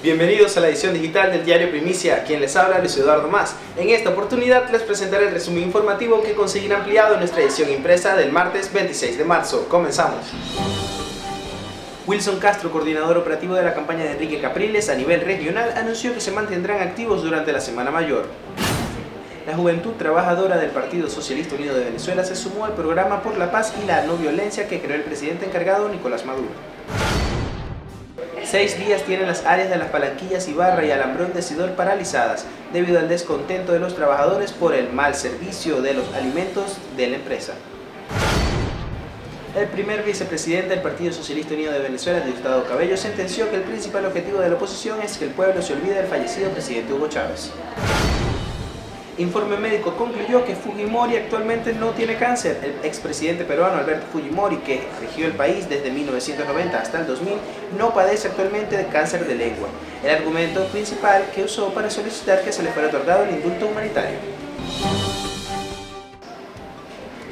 Bienvenidos a la edición digital del diario Primicia, quien les habla Luis Eduardo Más. En esta oportunidad les presentaré el resumen informativo que conseguirá ampliado en nuestra edición impresa del martes 26 de marzo. Comenzamos. Wilson Castro, coordinador operativo de la campaña de Enrique Capriles a nivel regional, anunció que se mantendrán activos durante la Semana Mayor. La Juventud Trabajadora del Partido Socialista Unido de Venezuela se sumó al programa por la paz y la no violencia que creó el presidente encargado Nicolás Maduro. Seis días tienen las áreas de las Palanquillas, Ibarra y Alambrón de Sidol paralizadas debido al descontento de los trabajadores por el mal servicio de los alimentos de la empresa. El primer vicepresidente del Partido Socialista Unido de Venezuela, Diosdado Cabello, sentenció que el principal objetivo de la oposición es que el pueblo se olvide del fallecido presidente Hugo Chávez. Informe médico concluyó que Fujimori actualmente no tiene cáncer. El expresidente peruano Alberto Fujimori, que regió el país desde 1990 hasta el 2000, no padece actualmente de cáncer de lengua. El argumento principal que usó para solicitar que se le fuera otorgado el indulto humanitario.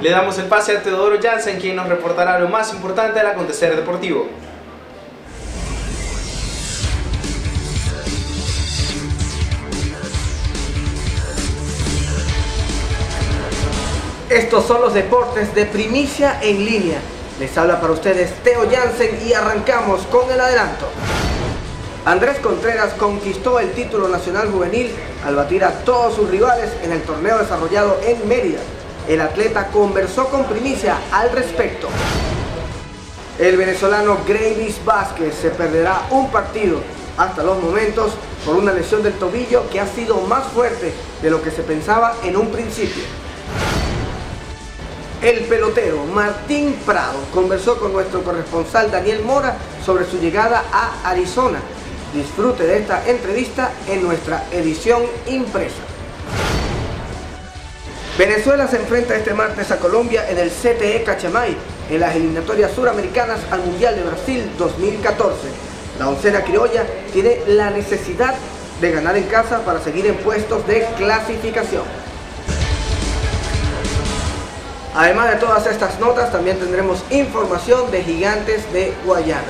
Le damos el pase a Teodoro Jansen, quien nos reportará lo más importante del acontecer deportivo. Estos son los deportes de primicia en línea. Les habla para ustedes Teo Jansen y arrancamos con el adelanto. Andrés Contreras conquistó el título nacional juvenil al batir a todos sus rivales en el torneo desarrollado en Mérida. El atleta conversó con primicia al respecto. El venezolano Gravis Vázquez se perderá un partido hasta los momentos por una lesión del tobillo que ha sido más fuerte de lo que se pensaba en un principio. El pelotero Martín Prado conversó con nuestro corresponsal Daniel Mora sobre su llegada a Arizona. Disfrute de esta entrevista en nuestra edición impresa. Venezuela se enfrenta este martes a Colombia en el CTE Cachamay, en las eliminatorias suramericanas al Mundial de Brasil 2014. La oncena criolla tiene la necesidad de ganar en casa para seguir en puestos de clasificación. Además de todas estas notas, también tendremos información de Gigantes de Guayana.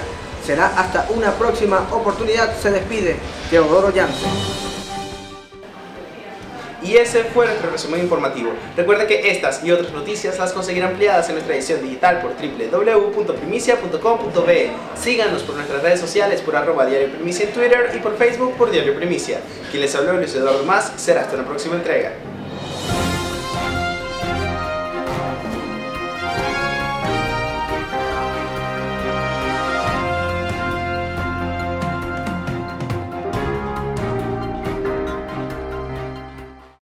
Será hasta una próxima oportunidad. Se despide Teodoro Jansen. Y ese fue nuestro resumen informativo. Recuerda que estas y otras noticias las conseguirán ampliadas en nuestra edición digital por www.primicia.com.be. Síganos por nuestras redes sociales por arroba Diario en Twitter y por Facebook por Diario Primicia. Quien les habló Luis Eduardo Más será hasta una próxima entrega.